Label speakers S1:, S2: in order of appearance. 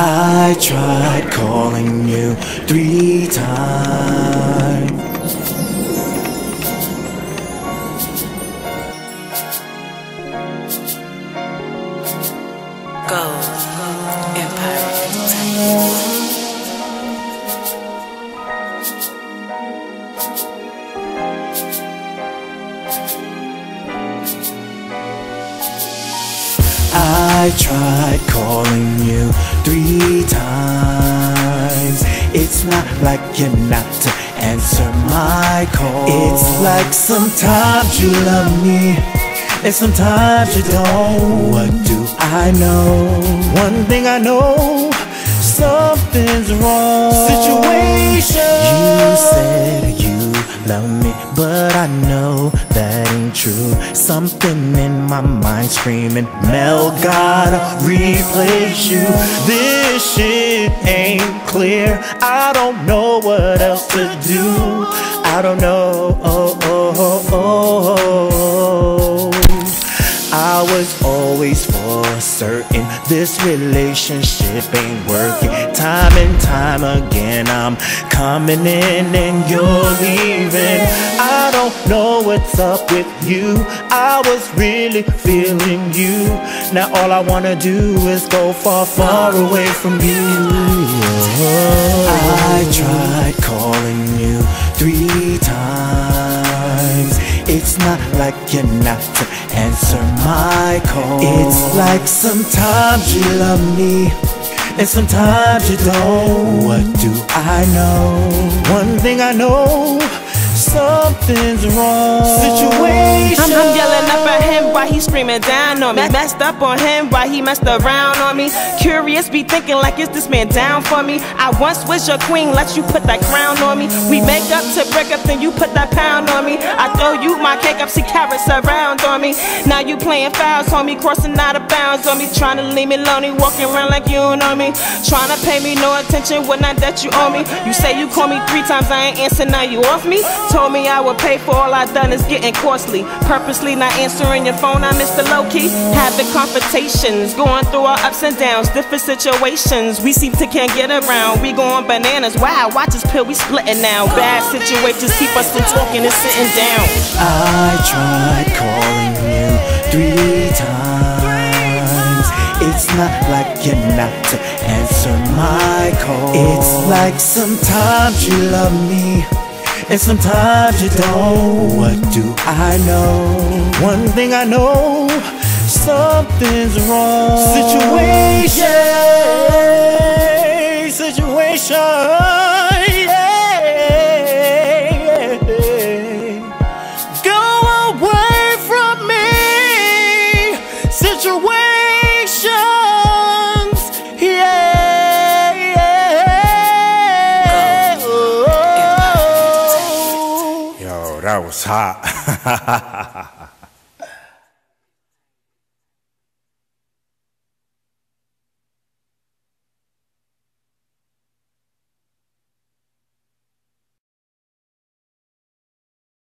S1: I tried calling you three times. I tried calling you three times. It's not like you're not to answer my call. It's like sometimes you love me, and sometimes you don't. What do I know? One thing I know, something's wrong. Situation. You said you love me, but I know true. Something in my mind screaming, Mel gotta replace you. This shit ain't clear. I don't know what else to do. I don't know. Oh, oh, oh, oh. I was always for certain this relationship ain't working. Time and time again, I'm coming in and you're leaving. Up with you. I was really feeling you. Now all I wanna do is go far, far away from you. I tried calling you three times. It's not like you're not to answer my call. It's like sometimes you love me, and sometimes you don't. What do I know? One thing I know, something's wrong. Situation.
S2: I'm, I'm yelling up at him while he screaming down on me. Messed up on him while he messed around on me. Curious, be thinking like, is this man down for me? I once was your queen, let you put that crown on me. We make up to break up, then you put that pound on me. I throw you my cake up, see carats around on me. Now you playing fouls on me, crossing out of bounds on me. Trying to leave me lonely, walking around like you don't know me. Trying to pay me no attention when I that you owe me. You say you call me three times, I ain't answer, now you off me. Told me I would pay for all I done is getting costly. Purposely not answering your phone, I miss the low key. Having confrontations, going through our ups and downs, different situations. We seem to can't get around. We going bananas. Wow, watch this pill, we splitting now. Bad situations keep us from talking and sitting down.
S1: I tried calling you three times. It's not like you're not to answer my call. It's like sometimes you love me. And sometimes you don't. What do I know? One thing I know, something's wrong. Situation.
S3: явсаа.